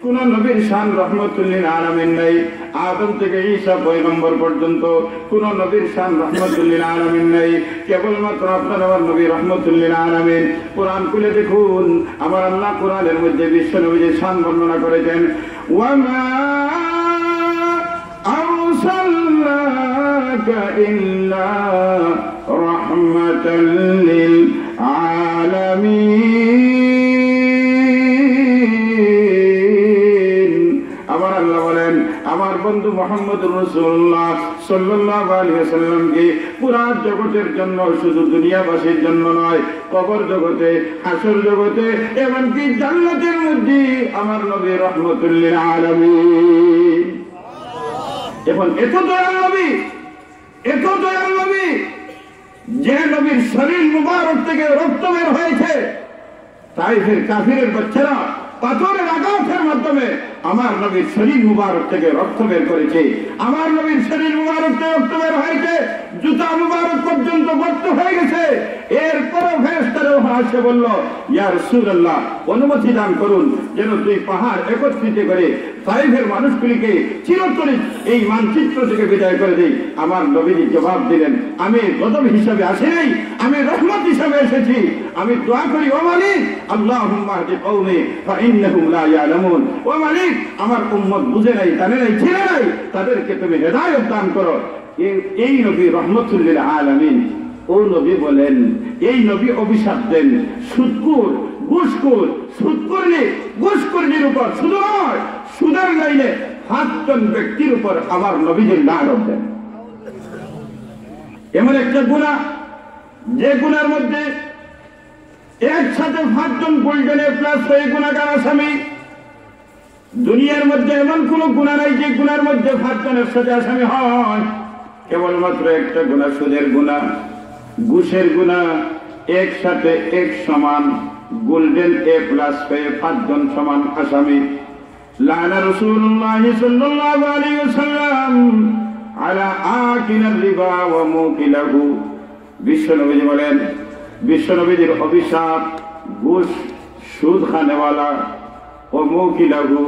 কোন নবীর শান রহমতুল্লিন আলামিন নাই আদম থেকে ঈসা পয়গম্বর পর্যন্ত কোন নবীর শান রহমতুল্লিন আলামিন নাই কেবলমাত্র আপনার আমার নবী রহমতুল্লিন আলামিন কোরআন খুলে দেখুন আমার আল্লাহ কোরআনের মধ্যে বিশ্ব নবীর শান বর্ণনা করেছেন ওয়ামা أرسلناك إلا رحمة للعالمين বন্ধু মোহাম্মদ রসুল্লাহ সাল্লাহ আলী সাল্লামকে পুরা জগতের জন্য শুধু দুনিয়াবাসীর জন্য নয়, কবর জগতে হাসর জগতে, এমনকি জান্নাতের মধ্যে আমার নবী রহমতুল্লিল আলমী এখন এত দয়াল নবী, এত দয়াল নবী, যে নবীর শরীর মুবারক থেকে রক্ত বের হয়েছে, তাই ফের কাফিরের বাচ্চারা পাথরের আঘাতের মাধ্যমে আমার নবীর শরীর মুবারক থেকে রক্ত বের করেছে। আমার নবীর শরীর মুবারক থেকে রক্ত বের হয়েছে। জুতা মুবারক পর্যন্ত গর্ত হয়ে গেছে। এরপরে ফেরেস্তারেও আসে বলল ইয়ার সুরাল্লাহ অনুমতি দান করুন যেন পাহাড় একত্রিত করে মানুষগুলিকে এই মানচিত্র থেকে বিদায় করে দেই। আমার নবীজি জবাব দিলেন, আমি গদব হিসাবে আসি নাই। আমি রহমত হিসাবে এসেছি। আমি দোয়া করি, ও মালিক আল্লাহ ও মালিক, আমার উম্মত বুঝে নাই, জানে নাই ছেড়ে নাই, তাদেরকে তুমি হেদায়ত দান করো। এই- নবী রহমতুল্লিল আলামিন, ও নবী বলেন, এই নবী অভিশাপ দেন। সুদকুর ঘুষকুর সুদ করলে উপর শুধু নয়, সুদের লাইনে সাতজন ব্যক্তির উপর আমার নবীজির লাড়ব দেন। এমন একটা গুণা যে গুণার মধ্যে একসাথে পাঁচজন গোল্ডেনে প্লাস হয়ে গুণাগার আসামি, দুনিয়ার মধ্যে এমন কোন গুণা নাই যে গুণার মধ্যে পাঁচজনের সাথে আসামি হয়। কেবলমাত্র একটা গুণা, সুদের গুণা, ঘুষের গুণা, একসাথে এক সমান গোল্ডেন এ প্লাস হয়ে পাঁচজন সমান আসামি। লানা রসুল্লাহ সাল্লাল্লাহু আলাইহি ওয়াসাল্লাম আলা আকিলার রিবা ওয়া মুকিলাহু। বিশ্বনবীজি বলেন, বিশ্বনবীজির অভিশাপ, ঘুষ, সুদ খানেওয়ালা ও মুকিলাহু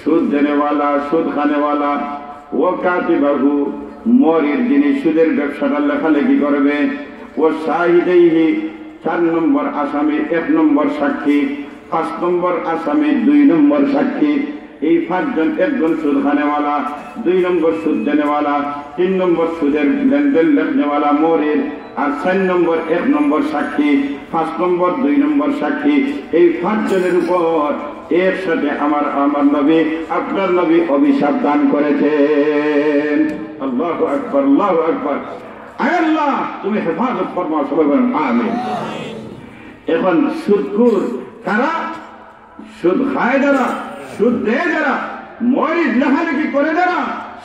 সুদ দেনেওয়ালা, সুদ খানেওয়ালা ও কাতিবাহু মরির যিনি সুদের ব্যবসাটা লেখালেখি করবে ও শাহিদেহি চার নম্বর আসামি, এক নম্বর সাক্ষী, পাঁচ নম্বর আসামি, দুই নম্বর সাক্ষী, এই পাঁচজন একজন সুদ খানেওয়ালা, দুই নম্বর সুদ দেনেওয়ালা, তিন নম্বর সুদের লেনদেন লেখনেওয়ালা, মোরের আর চার নম্বর, এক নম্বর সাক্ষী, পাঁচ নম্বর, দুই নম্বর সাক্ষী, এই পাঁচজনের উপর এর সাথে আমার আমার নবী, আপনার নবী অভিশাপ দান করেছেন। আল্লাহ আকবর আল্লাহ আকবর। আল্লাহ, তুমি হেফাজত ফরমাও, সবাই বলেন, আমিন। এখন সুদকুর কারা সুদ খায় যারা, সুদ দেয় যারা মরিদ লেখালেখি করে যারা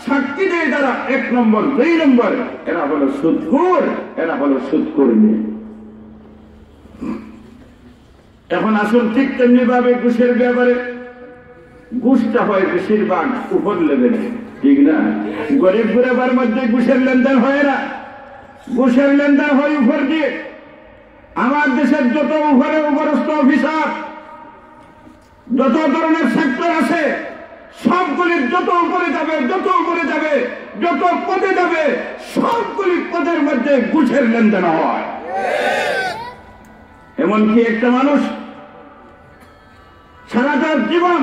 সাক্ষী দেয় যারা এক নম্বর, দুই নম্বর। এরা হলো সুদকুর এরা হলো সুদকুর্মী এখন আসুন ঠিক তেমনি ভাবে ঘুষের ব্যাপারে। ঘুষটা হয় বেশিরভাগ উপর লেভেলে ঠিক না? গরিব গুরেবার মধ্যে ঘুষের লেনদেন হয় না। ঘুষের লেনদেন হয় উপর দিয়ে। আমার দেশের যত উপরে উপরস্থ অফিসার, যত ধরনের সেক্টর আছে সবগুলির যত উপরে যাবে, যত উপরে যাবে, যত পদে যাবে, সবগুলি পদের মধ্যে গুছের লেনদেন হয়। এমনকি একটা মানুষ সারাটা জীবন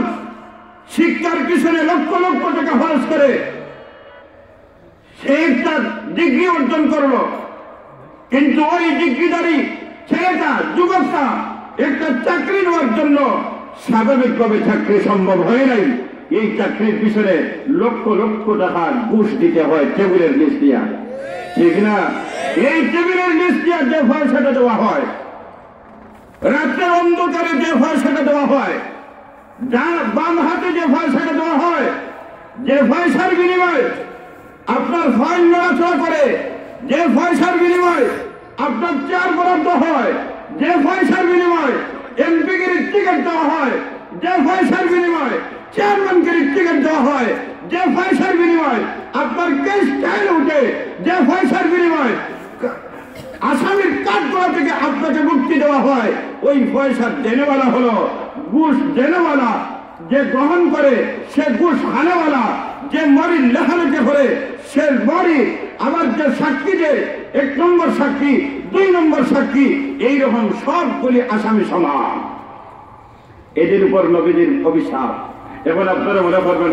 শিক্ষার পিছনে লক্ষ লক্ষ টাকা খরচ করে, সে একটা ডিগ্রি অর্জন করল। কিন্তু ওই ডিগ্রিধারী ছেলেটা, যুবকটা একটা চাকরি নেওয়ার জন্য স্বাভাবিকভাবে চাকরি সম্ভব হয় নাই। এই চাকরির পিছনে লক্ষ লক্ষ টাকা ঘুষ দিতে হয় টেবিলের নিচ দিয়া। ঠিক না? এই টেবিলের নিচ দিয়া যে পয়সাটা দেওয়া হয় রাত্রের অন্ধকারে যে পয়সাটা দেওয়া হয় বাম হাতে যে পয়সাটা দেওয়া হয়, যে পয়সার বিনিময় আপনার ফাইল নড়াচড়া করে, যে পয়সার বিনিময় আপনার চেয়ার বরাদ্দ হয়, যে পয়সার বিনিময় এমপিগির টিকিট দেওয়া হয়, যে পয়সার বিনিময় চেয়ারম্যানকে টিকিট দেওয়া হয়, যে পয়সার বিনিময়। আপনার কেস স্টাইল উঠে, যে পয়সার বিনিময়। আসামির কাঠগড়া থেকে আপনাকে মুক্তি দেওয়া হয়। ওই পয়সা দেনেওয়ালা হলো ঘুষ দেনেওয়ালা যে গ্রহণ করে, সে ঘুষ খানেওয়ালা যে মরি লেখালেখি করে, সে মরি। আমার যে সাক্ষী যে, এক নম্বর সাক্ষী, দুই নম্বর সাক্ষী, এইরকম সবগুলি আসামি সমান। এদের উপর নবীদের অভিশাপ। এখন আপনারা মনে করবেন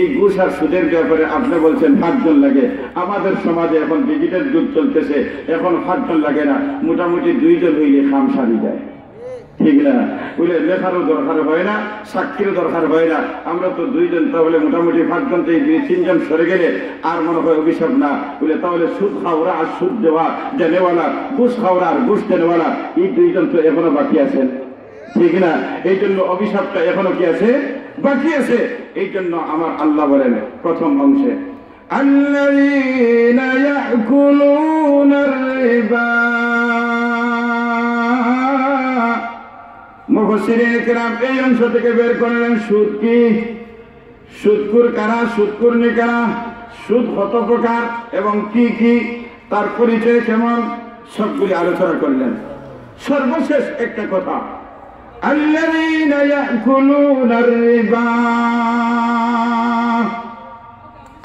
এই ঘুষ আর সুদের ব্যাপারে আপনি বলছেন পাঁচজন লাগে। আমাদের সমাজে এখন ডিজিটাল যুগ চলতেছে, এখন পাঁচজন লাগে না, মোটামুটি দুইজন হইলে খাম সারি যায়। ঠিক না? বলে লেখারও দরকার হয় না, সাক্ষীরও দরকার হয় না। আমরা তো দুইজন, তাহলে মোটামুটি পাঁচজন থেকে দুই তিনজন সরে গেলে আর মনে হয় অভিশাপ না। বলে তাহলে সুদ খাওয়া আর সুদ দেওয়া দেনেওয়ালা, ঘুষ খাওয়া আর ঘুষ দেনেওয়ালা, এই দুইজন তো এখনও বাকি আছেন। ঠিক না? এই জন্য অভিশাপটা এখনও কি আছে? বাকি আছে এই জন্য আমার আল্লাহ বলেন প্রথম অংশে الذين يأكلون الربا মুফসিরিন কেরাম এই অংশ থেকে বের করলেন সুদ কি সুদকুর কারা সুদকুর কারা সুদ কত প্রকার এবং কি কি তার পরিচয় কেমন সবগুলি আলোচনা করলেন সর্বশেষ একটা কথা الذين يأكلون الربا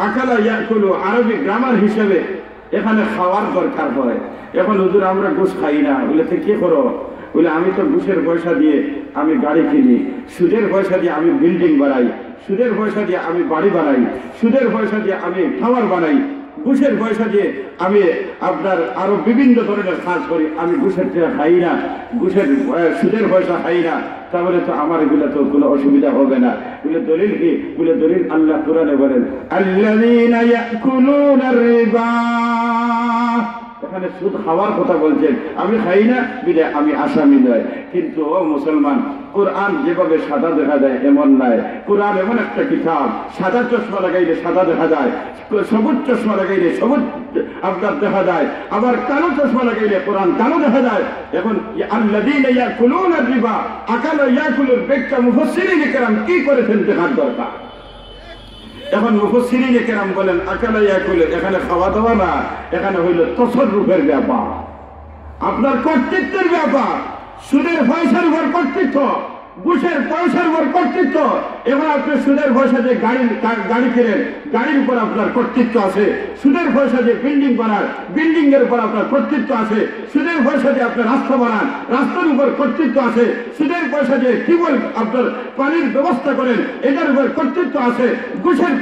আকালা ইয়াকুলু আরবি গ্রামার হিসেবে এখানে খাওয়ার দরকার হয় এখন হুজুর আমরা ঘুষ খাই না বলে তো কি করো বলে আমি তো ঘুষের পয়সা দিয়ে আমি গাড়ি কিনি সুদের পয়সা দিয়ে আমি বিল্ডিং বানাই সুদের পয়সা দিয়ে আমি বাড়ি বানাই সুদের পয়সা দিয়ে আমি টাওয়ার বানাই ঘুষের পয়সা দিয়ে আমি আপনার আরও বিভিন্ন ধরনের কাজ করি, আমি ঘুষের টাকা খাই না, ঘুষের সুদের পয়সা খাই না, তাহলে তো আমার এগুলো তো কোনো অসুবিধা হবে না। বলে দলিল কি? বলে দলিল আল্লাহ কোরআনে বলেন, আল্লাযীনা এখানে সুদ খাওয়ার কথা বলছেন। আমি খাই না, বিলে আমি আসামি নয়। কিন্তু ও মুসলমান, কোরআন যেভাবে সাদা দেখা যায় এমন নয়। কোরআন এমন একটা কিতাব, সাদা চশমা লাগাইলে সাদা দেখা যায়, সবুজ চশমা লাগাইলে সবুজ আপনার দেখা যায়, আবার কালো চশমা লাগাইলে কোরআন কালো দেখা যায়। এখন রিবা, আকালা ইয়াকুলুর বেকটা মুফাসসিরিন কেরাম কি করেছেন দেখার দরকার? এখন মুফসিরিনে কেরাম বলেন আকালা ইয়াকুলে এখানে খাওয়া দাওয়া না, এখানে হইল তসররূপের ব্যাপার। আপনার কর্তৃত্বের ব্যাপার, সুদের পয়সার উপর কর্তৃত্ব। ঘুষের পয়সার উপর কর্তৃত্ব। এবার আপনি সুদের পয়সা দিয়ে গাড়ি গাড়ি কেনেন, গাড়ির উপর আপনার কর্তৃত্ব আছে। সুদের পয়সা দিয়ে বিল্ডিং বানান বিল্ডিং এর উপর আপনার কর্তৃত্ব আছে। সুদের পয়সা দিয়ে আপনার রাস্তা বানান, রাস্তার উপর কর্তৃত্ব আছে। সুদের পয়সা দিয়ে টিউবওয়েল আপনার পানির ব্যবস্থা করেন, এটার উপর কর্তৃত্ব আছে। ঘুষের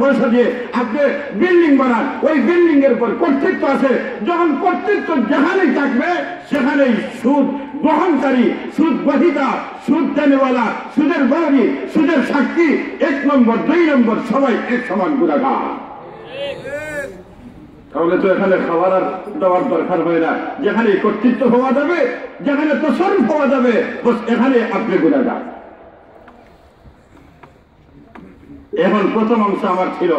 পয়সা দিয়ে আপনি বিল্ডিং বানান, ওই বিল্ডিং এর উপর কর্তৃত্ব আছে। যখন কর্তৃত্ব যেখানেই থাকবে, সেখানেই সুদ গ্রহণকারী, সুদ গ্রহিতা সুদ দেনেওয়ালা সুদের বাড়ি সুদের সাক্ষী এক নম্বর দুই নম্বর সবাই এক সমান গুণাগার তাহলে তো এখানে খাবার আর দেওয়ার দরকার হয় না যেখানে কর্তৃত্ব হওয়া যাবে যেখানে তসরুফ হওয়া যাবে বস এখানে আপনি গুণাগার এখন প্রথম অংশ আমার ছিল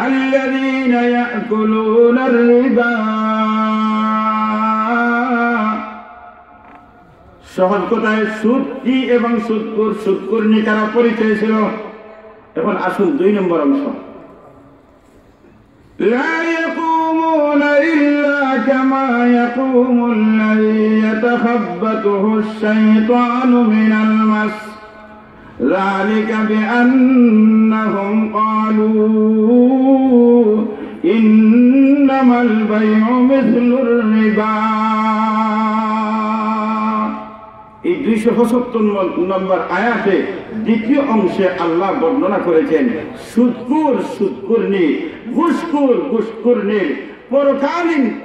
الذين يأكلون الربا সহজ কথায় সুদ কি এবং সুদকুর সুদকুর নিকারা পরিচয় ছিল এখন আসুন দুই নম্বর অংশ لا يقومون إلا كما يقوم الذي يتخبطه الشيطان من المس ذلك بأنهم قالوا إنما البيع مثل الربا এই নম্বর দ্বিতীয় অংশে আল্লাহ বর্ণনা করেছেন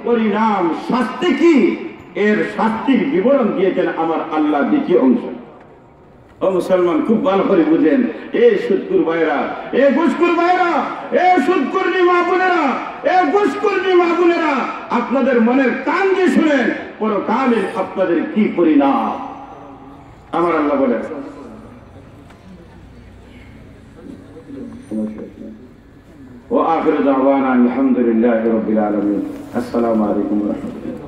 পরিণাম, শাস্তি কি? এর শাস্তির বিবরণ দিয়েছেন আমার আল্লাহ দ্বিতীয় অংশ। ও মুসলমান, খুব ভালো করে বুঝেন। এ সুদকুর ভাইরা, এ ঘুসকুর ভাইরা, এ সুদকুর্নি মা এ ঘুসকুর্নি মা বোনেরা, আপনাদের মনের কান দিয়ে শুনেন, পরকালীন আপনাদের কি পরিণাম? আল্লাহ বলে وآخر دعوانا الحمد لله رب العالمين السلام عليكم ورحمة الله